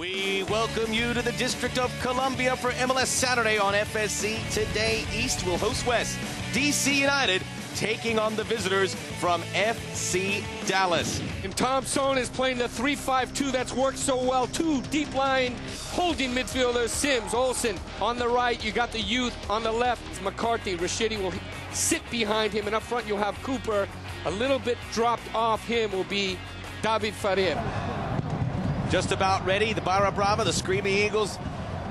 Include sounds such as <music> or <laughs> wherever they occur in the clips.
We welcome you to the District of Columbia for MLS Saturday on FSC. Today, East will host West. DC United taking on the visitors from FC Dallas. And Tom Soehn is playing the 3-5-2 that's worked so well. Two deep line holding midfielders, Simms, Olsen. On the right, you got the youth. On the left, it's McCarty. Rashidi will sit behind him. And up front, you'll have Cooper. A little bit dropped off him will be David Ferreira. Just about ready. The Barra Brava, the Screaming Eagles,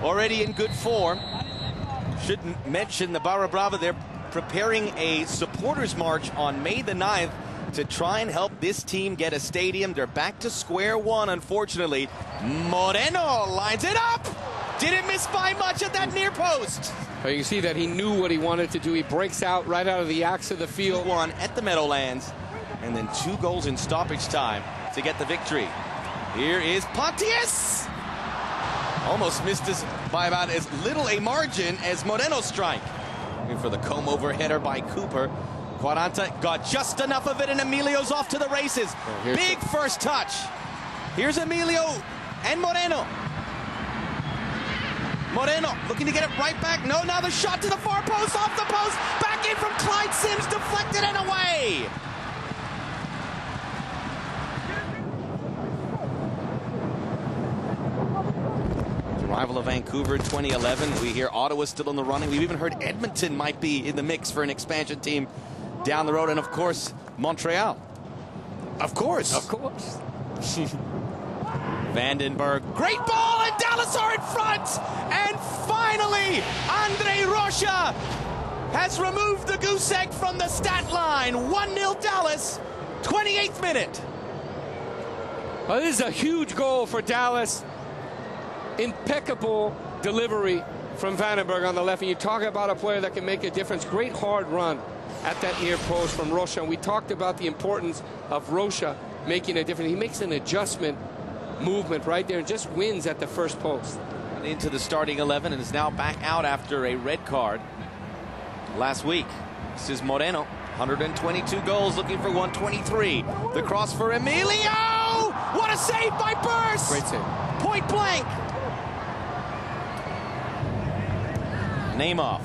already in good form. Shouldn't mention the Barra Brava. They're preparing a supporters march on May the 9th to try and help this team get a stadium. They're back to square one, unfortunately. Moreno lines it up. Didn't miss by much at that near post. But you can see that he knew what he wanted to do. He breaks out right out of the axe of the field. One at the Meadowlands, and then two goals in stoppage time to get the victory. Here is Pontius. Almost missed us by about as little a margin as Moreno's strike. Looking for the comb over header by Cooper. Quaranta got just enough of it, and Emilio's off to the races. Oh, Big first touch. Here's Emilio and Moreno. Moreno looking to get it right back. No, now the shot to the far post, off the post, back in from Clyde Simms, deflected and away. Of Vancouver in 2011. We hear Ottawa still in the running. We've even heard Edmonton might be in the mix for an expansion team down the road. And of course, Montreal. Of course. Of course. <laughs> Vandenberg. Great ball, and Dallas are in front. And finally, Andre Rocha has removed the goose egg from the stat line. 1 0 Dallas, 28th minute. Well, this is a huge goal for Dallas. Impeccable delivery from Vandenberg on the left. And you talk about a player that can make a difference. Great hard run at that near post from Rocha. And we talked about the importance of Rocha making a difference. He makes an adjustment movement right there and just wins at the first post. Into the starting 11 and is now back out after a red card last week. This is Moreno. 122 goals, looking for 123. The cross for Emilio! What a save by Burse! Great save. Point blank. Namoff.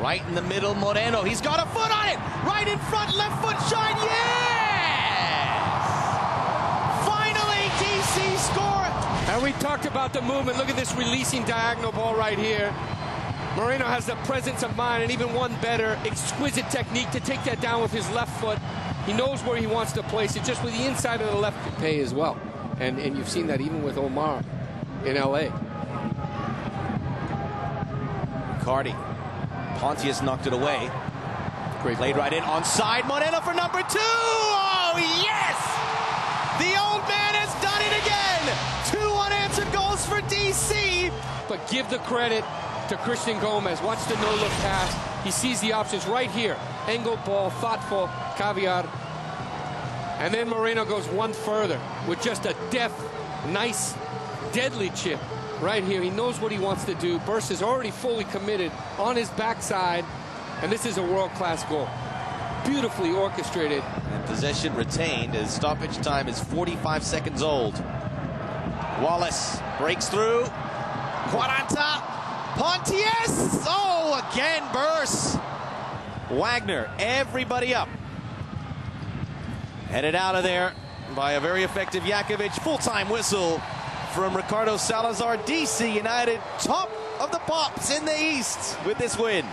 Right in the middle, Moreno. He's got a foot on it. Right in front, left foot shine. Yes! Finally, DC score. And we talked about the movement. Look at this releasing diagonal ball right here. Moreno has the presence of mind and even one better, exquisite technique to take that down with his left foot. He knows where he wants to place it, just with the inside of the left pay as well. And, and you've seen that even with Omar in L.A. Cardi. Pontius knocked it away. Great Played ball. right in on side. Moreno for number two. Oh, yes! The old man has done it again. Two unanswered goals for DC. But give the credit to Christian Gomez. Watch the no-look pass. He sees the options right here. Angle ball, thoughtful, caviar. And then Moreno goes one further with just a deft, nice, deadly chip right here. He knows what he wants to do. Burse is already fully committed on his backside. And this is a world-class goal. Beautifully orchestrated. And possession retained as stoppage time is 45 seconds old. Wallace breaks through. Quaranta. Pontius. Oh, again, Burse. Wagner, everybody up. Headed out of there by a very effective Jakovic. Full-time whistle from Ricardo Salazar. DC United top of the pops in the East with this win.